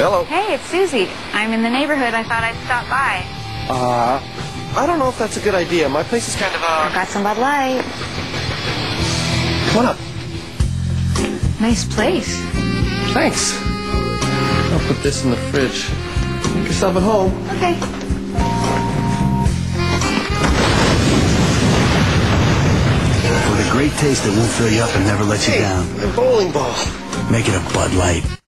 Hello. Hey, it's Susie. I'm in the neighborhood. I thought I'd stop by. Uh, I don't know if that's a good idea. My place is kind of, uh, I've got some Bud Light. Come on up. Nice place. Thanks. I'll put this in the fridge. Make yourself at home. Okay. With a great taste that won't fill you up and never let you Hey, down. a bowling ball. Make it a Bud Light.